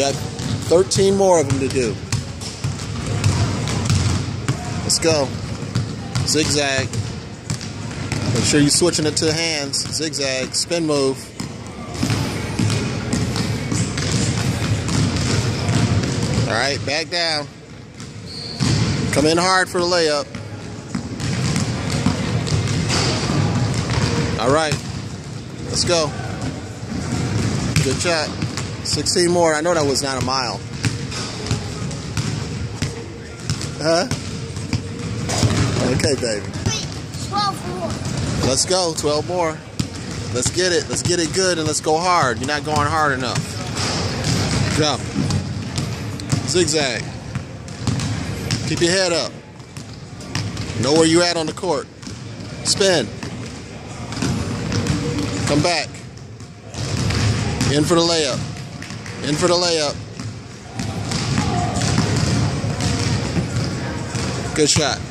Got 13 more of them to do. Let's go. Zigzag. Make sure you're switching it to hands. Zigzag. Spin move. All right, back down. Come in hard for the layup. All right, let's go. Good shot. 16 more. I know that was not a mile. Huh? Okay, baby. 12 more. Let's go. 12 more. Let's get it. Let's get it good and let's go hard. You're not going hard enough. Jump. Zigzag. Keep your head up. Know where you at on the court. Spin. Come back. In for the layup. In for the layup. Good shot.